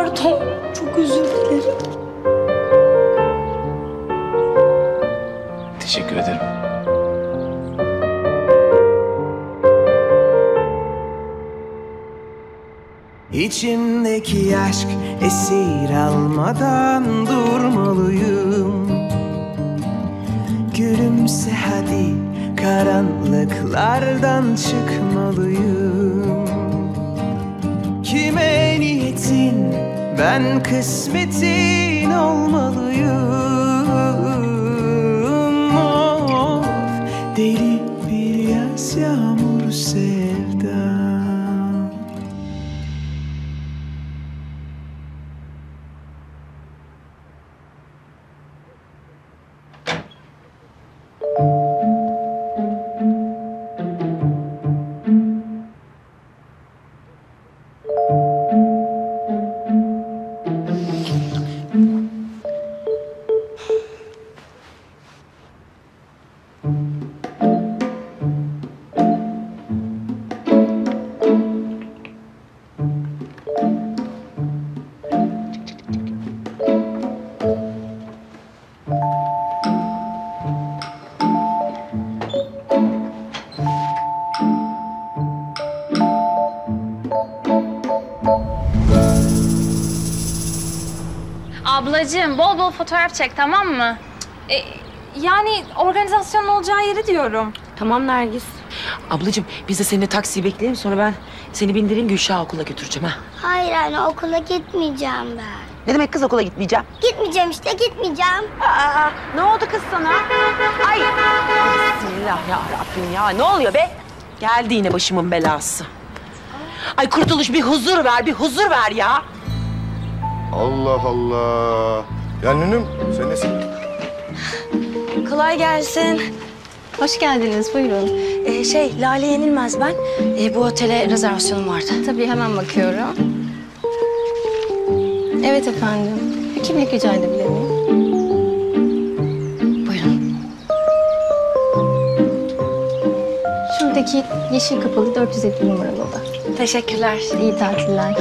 Pardon. Çok özür dilerim. Teşekkür ederim. İçimdeki aşk esir almadan durmalıyım Gülümse hadi karanlıklardan çıkmalıyım ben kısmetin olmalıyım. Of deli bir yaz Ablacığım bol bol fotoğraf çek tamam mı? E, yani organizasyonun olacağı yeri diyorum. Tamam Nergis. Ablacığım biz de seninle taksiyi bekleyelim sonra ben seni bindireyim Gülşah'ı okula götüreceğim ha. Hayır anne okula gitmeyeceğim ben. Ne demek kız okula gitmeyeceğim? Gitmeyeceğim işte gitmeyeceğim. Aa, ne oldu kız sana? Ay. Bismillah ya Rabbim ya ne oluyor be? Geldi yine başımın belası. Ay kurtuluş bir huzur ver bir huzur ver ya. Allah Allah. Ya Nünüm sen nesin? Kolay gelsin. Hoş geldiniz, buyurun. Ee, şey, Lale Yenilmez ben. Ee, bu otele rezervasyonum vardı. Tabii hemen bakıyorum. Evet efendim. Bir kimlik rica edebilir miyim? Buyurun. Şuradaki yeşil kapalı 450 numaralı oda. Teşekkürler. İyi tatiller.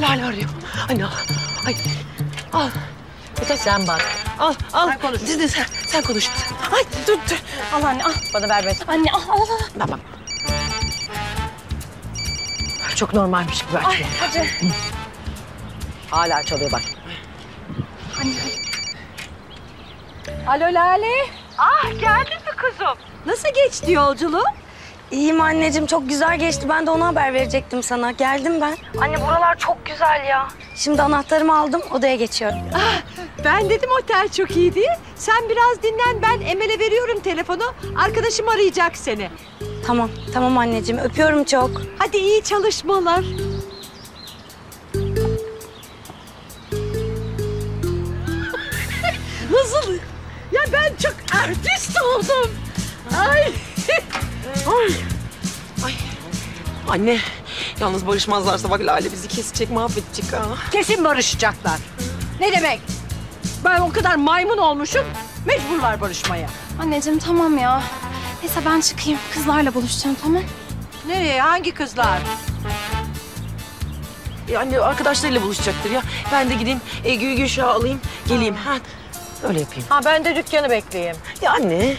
Anne Lale arıyor. Anne al. Ay. Al. Bir de sen bak. Al, al. Sen konuş. Sen, sen, sen konuş. Ay dur, dur. Al anne al. Bana ver ver. Anne al al al. Tamam. Çok normalmiş gibi Ay açıyor. hadi. Hala çalıyor bak. Alo Lale. Nasıl geçti yolculuk? İyiyim anneciğim, çok güzel geçti. Ben de ona haber verecektim sana. Geldim ben. Anne buralar çok güzel ya. Şimdi anahtarımı aldım, odaya geçiyorum. Ben dedim otel çok iyi diye. Sen biraz dinlen ben Emel'e veriyorum telefonu. Arkadaşım arayacak seni. Tamam, tamam anneciğim. Öpüyorum çok. Hadi iyi çalışmalar. Anne. Yalnız barışmazlarsa bak Lale bizi kesecek, mahvedecek ha. Kesin barışacaklar. Ne demek? Ben o kadar maymun olmuşum. Mecburlar barışmaya. Anneciğim tamam ya. Neyse ben çıkayım. Kızlarla buluşacağım tamam. Nereye? Hangi kızlar? Yani arkadaşlarıyla buluşacaktır ya. Ben de gideyim e, Gül Gülşah'ı alayım, geleyim. Ha, öyle yapayım. Ha ben de dükkanı bekleyeyim. Ya anne.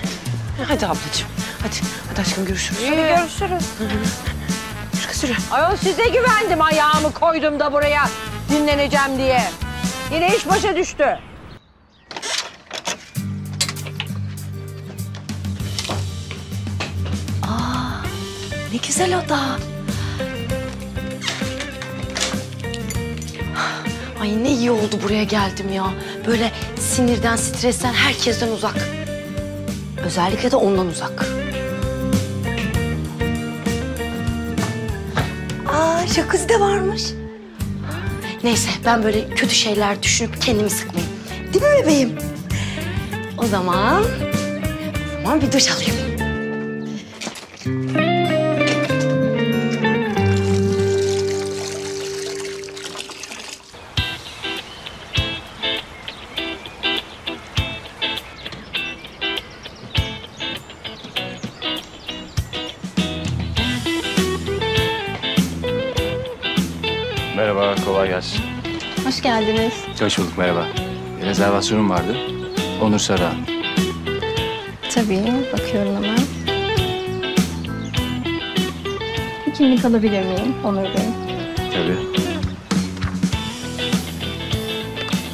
Hadi ablacığım. Hadi, hadi aşkım görüşürüz. İyi görüşürüz. Yürü. Ayol size güvendim ayağımı koydum da buraya dinleneceğim diye. Yine iş başa düştü. Ne güzel oda. Ay ne iyi oldu buraya geldim ya. Böyle sinirden, stresten, herkesten uzak. Özellikle de ondan uzak. Aa, jacuzzi de varmış. Neyse ben böyle kötü şeyler düşünüp kendimi sıkmayayım. Değil mi bebeğim? O zaman, o zaman bir duş alayım. Hoş bulduk, merhaba. Bir rezervasyonum vardı. Onur Sarıhan. Tabii, bakıyorum hemen. Bir kimlik alabilir miyim Onur Bey? Tabii.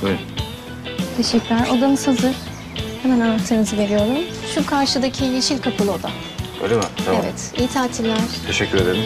Buyurun. Teşekkürler. Odanız hazır. Hemen anahtarınızı veriyorum. Şu karşıdaki yeşil kapılı oda. Öyle mi? Tamam. Evet. İyi tatiller. Teşekkür ederim.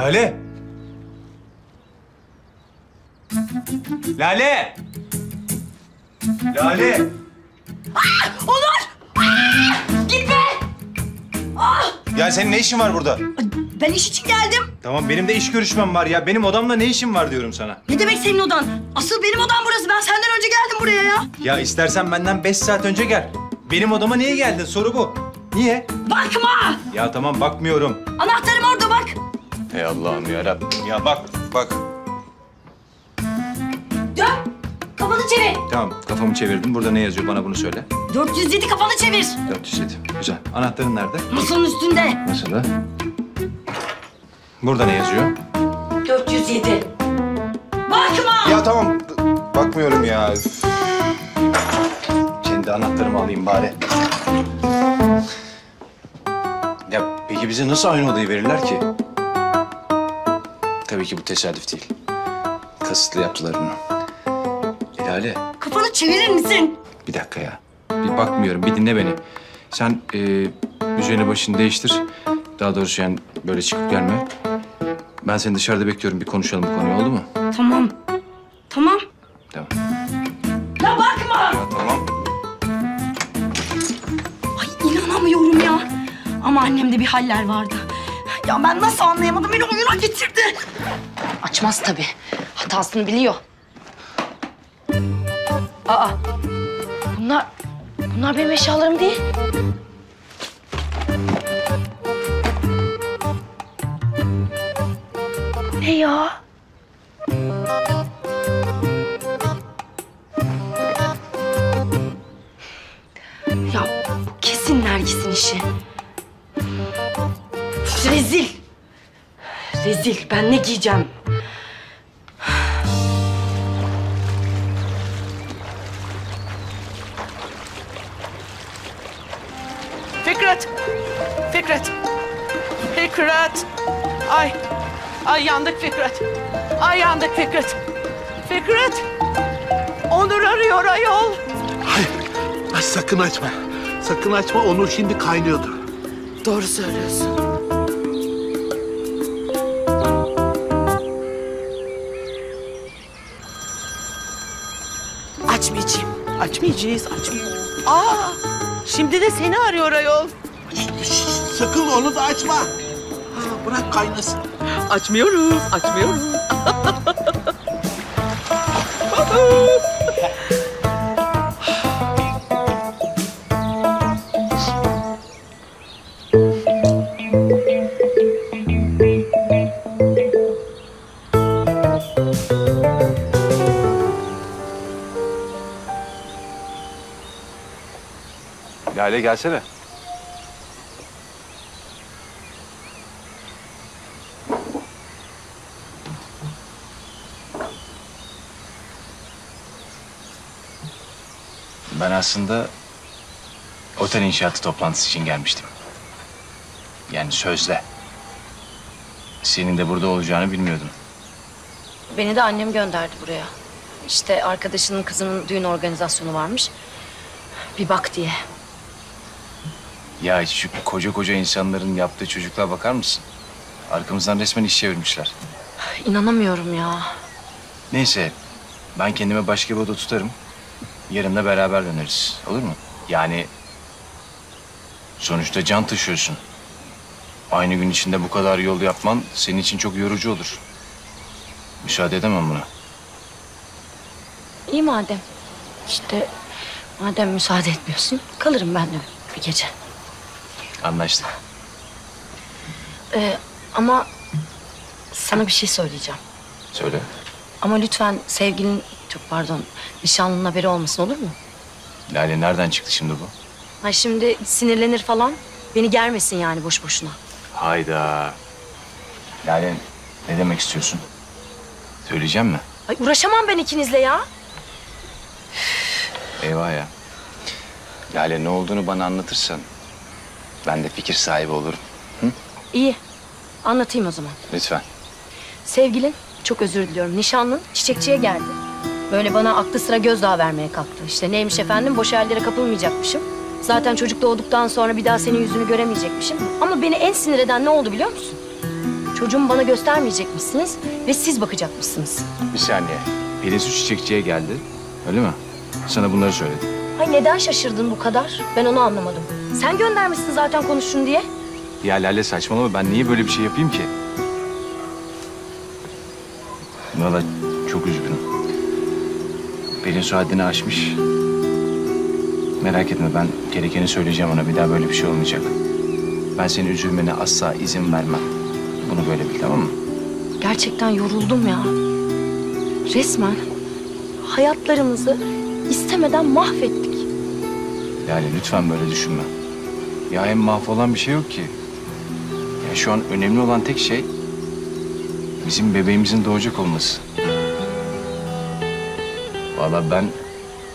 Lale! Lale! Lale! Gitme! Ya senin ne işin var burada? Ben iş için geldim. Tamam benim de iş görüşmem var ya. Benim odamda ne işin var diyorum sana. Ne demek senin odan? Asıl benim odam burası. Ben senden önce geldim buraya ya. Ya istersen benden beş saat önce gel. Benim odama niye geldin? Soru bu. Niye? Bakma! Ya tamam bakmıyorum. Anahtarım. Ey Allah'ım ya Ya bak, bak. Dön. Kafanı çevir. Tamam kafamı çevirdim. Burada ne yazıyor? Bana bunu söyle. 407 kafanı çevir. 407. Güzel. Anahtarın nerede? Masanın üstünde. Nasıl da? Burada ne yazıyor? 407. Bakma! Ya tamam. Bakmıyorum ya. Üf. Kendi anahtarımı alayım bari. Ya peki bize nasıl aynı odayı verirler ki? Tabii ki bu tesadüf değil. Kasıtlı yaptılar bunu. Lale, Kafanı çevirir misin? bir dakika ya. Bir bakmıyorum, bir dinle beni. Sen e, üzerini başını değiştir. Daha doğrusu yani böyle çıkıp gelme. Ben seni dışarıda bekliyorum. Bir konuşalım bu konuyu, oldu mu? Tamam. Tamam. Tamam. Ya bakma! Ya tamam. Ay inanamıyorum ya. Ama annemde bir haller vardı. Ya ben nasıl anlayamadım? Beni oyuna getirdi. Açmaz tabii. Hatasını biliyor. Aa. Bunlar... Bunlar benim eşyalarım değil. Ne ya? Ya bu kesin Nergis'in işi. Rezil. Rezil. Ben ne giyeceğim? Fikret! Fikret! Fikret! Ay! Ay yandık Fikret! Ay yandık Fikret! Fikret! Onur arıyor ayol. Hayır. Ay, sakın açma. Sakın açma. Onur şimdi kaynıyordur. Doğru söylüyorsun. Açmayacağım. Açmayacağız, açmayacağız. Aa! Şimdi de seni arıyor ayol. Sakın onu da açma. Ha, bırak kaynasın. Açmıyoruz, açmıyoruz. Lale gelsene. Ben aslında otel inşaatı toplantısı için gelmiştim. Yani sözle. Senin de burada olacağını bilmiyordum. Beni de annem gönderdi buraya. İşte arkadaşının kızının düğün organizasyonu varmış. Bir bak diye. Ya şu koca koca insanların yaptığı çocuklara bakar mısın? Arkamızdan resmen iş çevirmişler. İnanamıyorum ya. Neyse, ben kendime başka bir oda tutarım. Yarın da beraber döneriz. Olur mu? Yani sonuçta can taşıyorsun. Aynı gün içinde bu kadar yol yapman senin için çok yorucu olur. Müsaade edemem buna. İyi madem. İşte madem müsaade etmiyorsun kalırım ben de bir gece. Anlaştık. Ee, ama sana bir şey söyleyeceğim. Söyle. Ama lütfen sevgilin, çok pardon, nişanlının haberi olmasın olur mu? Lale nereden çıktı şimdi bu? Ha şimdi sinirlenir falan. Beni germesin yani boş boşuna. Hayda. Lale ne demek istiyorsun? Söyleyeceğim mi? Ay uğraşamam ben ikinizle ya. Eyvah ya. Lale ne olduğunu bana anlatırsan ben de fikir sahibi olurum. İyi. Anlatayım o zaman. Lütfen. Sevgilin, çok özür diliyorum. Nişanlın çiçekçiye geldi. Böyle bana aklı sıra gözdağı vermeye kalktı. İşte neymiş efendim boş ellere kapılmayacakmışım. Zaten çocuk doğduktan sonra bir daha senin yüzünü göremeyecekmişim. Ama beni en sinir eden ne oldu biliyor musun? Çocuğumu bana göstermeyecekmişsiniz ve siz bakacakmışsınız. Bir saniye. Pelinsu çiçekçiye geldi. Öyle mi? Sana bunları söyledi. Hay neden şaşırdın bu kadar? Ben onu anlamadım. Sen göndermişsin zaten konuşun diye. Ya Lale saçmalama ben niye böyle bir şey yapayım ki? Valla çok üzgünüm. Pelinsu haddini aşmış. Merak etme ben gerekeni söyleyeceğim ona. Bir daha böyle bir şey olmayacak. Ben senin üzülmene asla izin vermem. Bunu böyle bil tamam mı? Gerçekten yoruldum ya. Resmen hayatlarımızı istemeden mahvettik. Yani lütfen böyle düşünme. Ya hem mahvolan bir şey yok ki. Ya şu an önemli olan tek şey bizim bebeğimizin doğacak olması. Vallahi ben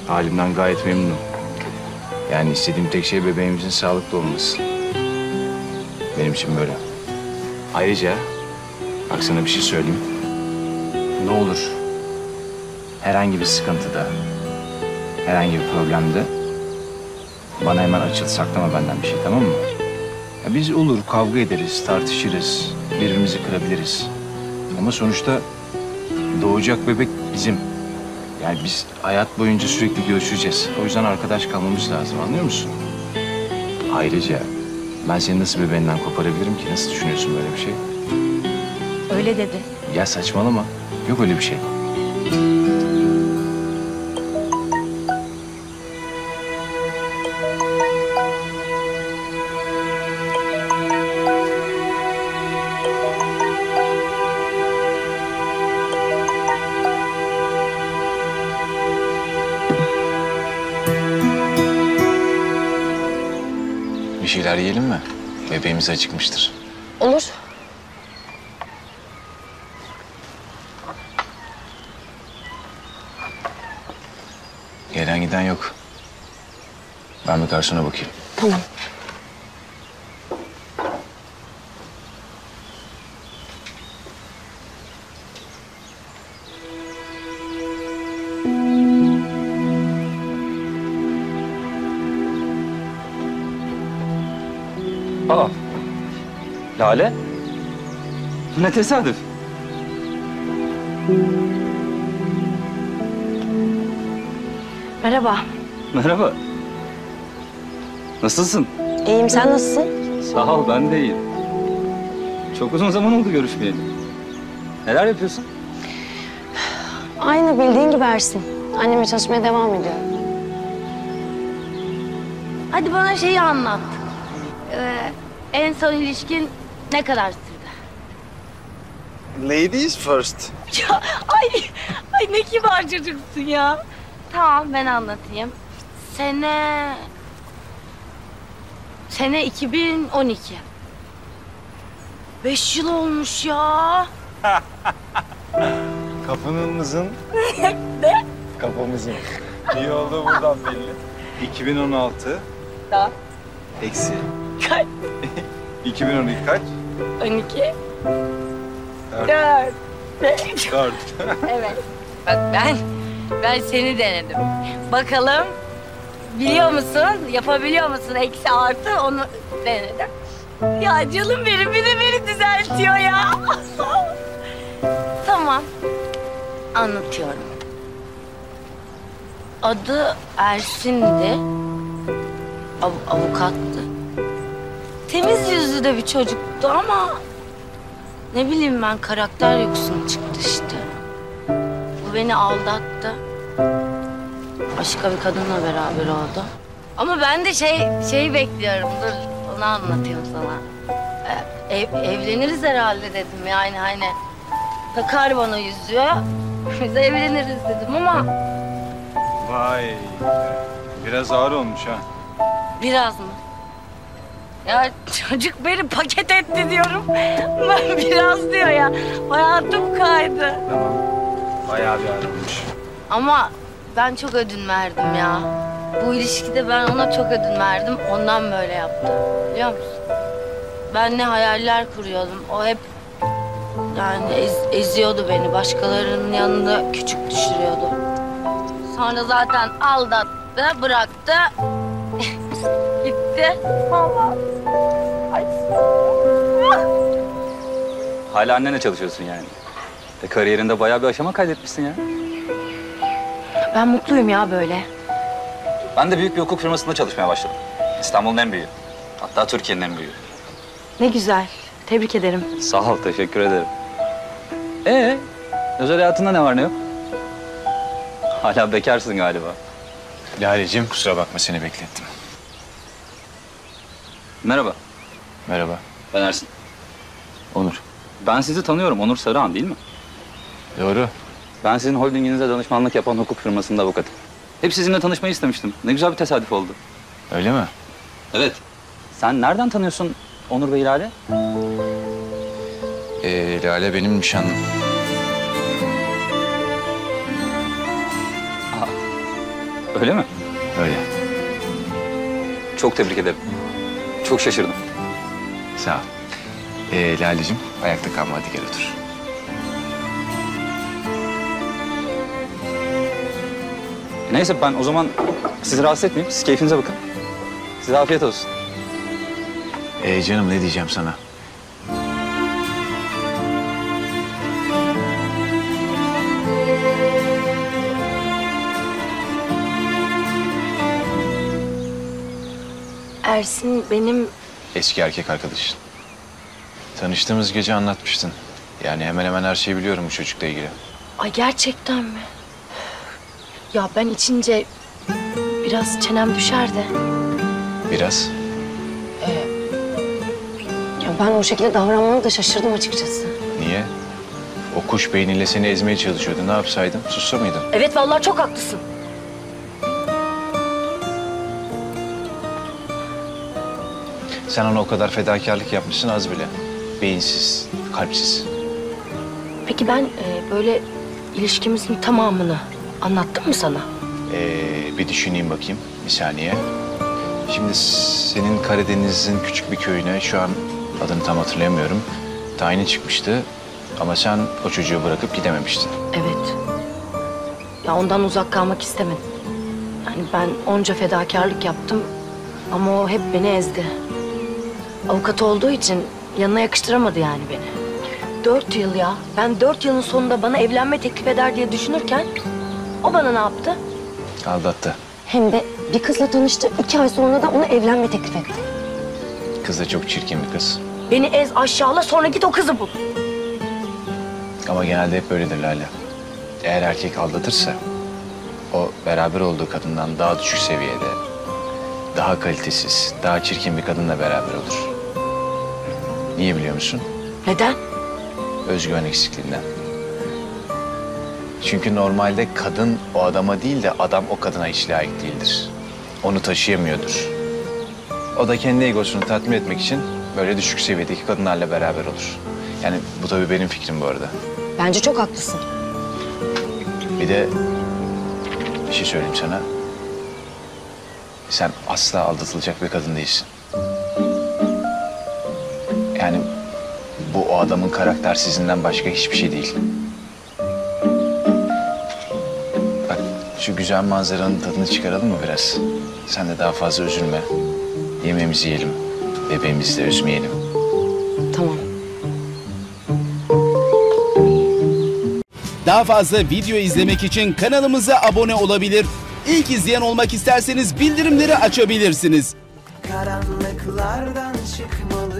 halimden gayet memnunum. Yani istediğim tek şey bebeğimizin sağlıklı olması. Benim için böyle. Ayrıca bak sana bir şey söyleyeyim. Ne olur herhangi bir sıkıntıda, herhangi bir problemde bana hemen açıl, saklama benden bir şey tamam mı? Ya biz olur kavga ederiz, tartışırız, birbirimizi kırabiliriz. Ama sonuçta doğacak bebek bizim. Yani biz hayat boyunca sürekli görüşeceğiz. O yüzden arkadaş kalmamız lazım anlıyor musun? Ayrıca ben seni nasıl bebeğinden koparabilirim ki? Nasıl düşünüyorsun böyle bir şey? Öyle dedi. Ya saçmalama. Yok öyle bir şey. Şeyler yiyelim mi? Bebeğimiz acıkmıştır. Olur. Gelen giden yok. Ben bir garsona bakayım. Tamam. Aa. Lale. Ne tesadüf. Merhaba. Merhaba. Nasılsın? İyiyim sen nasılsın? Sağ ol ben de iyiyim. Çok uzun zaman oldu görüşmeyeli. Neler yapıyorsun? Aynı bildiğin gibi Ersin. Anneme çalışmaya devam ediyorum. Hadi bana şeyi anlat. Ee, en son ilişkin ne kadar sürdü? Ladies first. Ya ay, ay ne kibar çocuksun ya. Tamam ben anlatayım. Sene... Sene 2012. Beş yıl olmuş ya. Kapınımızın, ne? kafamızın. İyi oldu buradan belli. 2016 Daha. eksi. Kaç? 2012 kaç? 12. Dört. Dört. Dört. Evet. Bak ben, ben seni denedim. Bakalım biliyor musun, yapabiliyor musun eksi artı onu denedim. Ya canım benim bir de beni düzeltiyor ya. tamam. Anlatıyorum. Adı Ersin'di. Av- avukattı. Temiz yüzlü de bir çocuktu ama ne bileyim ben karakter yoksun çıktı işte. Bu beni aldattı. Başka bir kadınla beraber oldu. Ama ben de şey şey bekliyorum. Dur onu anlatayım sana. Ee, ev- evleniriz herhalde dedim yani hani. Takar bana yüzüğü. Biz evleniriz dedim ama Vay. Biraz ağır olmuş ha. biraz mı? Ya çocuk beni paket etti diyorum. Ben biraz diyor ya. Hayatım kaydı. Bayağı bir ağır olmuş. Ama ben çok ödün verdim ya. Bu ilişkide ben ona çok ödün verdim. Ondan böyle yaptı. Biliyor musun? Ben ne hayaller kuruyordum. O hep yani ez- eziyordu beni. Başkalarının yanında küçük düşürüyordu. Sonra zaten aldattı, bıraktı. Gitti. Allah. Ay. Hala annenle çalışıyorsun yani. E, kariyerinde bayağı bir aşama kaydetmişsin ya. Ben mutluyum ya böyle. Ben de büyük bir hukuk firmasında çalışmaya başladım. İstanbul'un en büyüğü. Hatta Türkiye'nin en büyüğü. Ne güzel. Tebrik ederim. Sağ ol, teşekkür ederim. Ee, özel hayatında ne var ne yok? Hala bekarsın galiba. Lale'cim kusura bakma seni beklettim. Merhaba, Merhaba. ben Ersin. Onur. Ben sizi tanıyorum, Onur Sarıhan değil mi? Doğru. Ben sizin holdinginize danışmanlık yapan hukuk firmasında avukatım. Hep sizinle tanışmayı istemiştim. Ne güzel bir tesadüf oldu. Öyle mi? Evet. Sen nereden tanıyorsun Onur Bey Lale? Ee, Lale benim nişanlım. Öyle mi? Öyle. Çok tebrik ederim. Çok şaşırdım. Sağ ol. Ee, Lale'cim ayakta kalma hadi gel otur. Neyse ben o zaman sizi rahatsız etmeyeyim. Siz keyfinize bakın. Size afiyet olsun. Ee, canım ne diyeceğim sana? Ersin benim Eski erkek arkadaşın. Tanıştığımız gece anlatmıştın. Yani hemen hemen her şeyi biliyorum bu çocukla ilgili. Ay gerçekten mi? Ya ben içince biraz çenem düşerdi. Biraz. Ya ben o şekilde davranmana da şaşırdım açıkçası. Niye? O kuş beyniyle seni ezmeye çalışıyordu. Ne yapsaydım? Sussa mıydın? Evet vallahi çok haklısın. Sen ona o kadar fedakarlık yapmışsın az bile. Beyinsiz, kalpsiz. Peki ben e, böyle ilişkimizin tamamını anlattım mı sana? Ee, bir düşüneyim bakayım. Bir saniye. Şimdi senin Karadeniz'in küçük bir köyüne şu an adını tam hatırlayamıyorum. Tayini çıkmıştı. Ama sen o çocuğu bırakıp gidememiştin. Evet. Ya ondan uzak kalmak istemedim. Yani ben onca fedakarlık yaptım ama o hep beni ezdi. Avukat olduğu için yanına yakıştıramadı yani beni. Dört yıl ya. Ben dört yılın sonunda bana evlenme teklif eder diye düşünürken o bana ne yaptı? Aldattı. Hem de bir kızla tanıştı. iki ay sonra da ona evlenme teklif etti. Kız da çok çirkin bir kız. Beni ez aşağıla sonra git o kızı bul. Ama genelde hep böyledir Lale. Eğer erkek aldatırsa o beraber olduğu kadından daha düşük seviyede, daha kalitesiz, daha çirkin bir kadınla beraber olur. Niye biliyor musun? Neden? Özgüven eksikliğinden. Çünkü normalde kadın o adama değil de adam o kadına hiç layık değildir. Onu taşıyamıyordur. O da kendi egosunu tatmin etmek için böyle düşük seviyedeki kadınlarla beraber olur. Yani bu tabii benim fikrim bu arada. Bence çok haklısın. Bir de bir şey söyleyeyim sana. Sen asla aldatılacak bir kadın değilsin. O adamın karaktersizinden başka hiçbir şey değil. Bak şu güzel manzaranın tadını çıkaralım mı biraz? Sen de daha fazla üzülme. Yemeğimizi yiyelim. Bebeğimizi de üzmeyelim. Tamam. Daha fazla video izlemek için kanalımıza abone olabilir. İlk izleyen olmak isterseniz bildirimleri açabilirsiniz. Karanlıklardan çıkmalı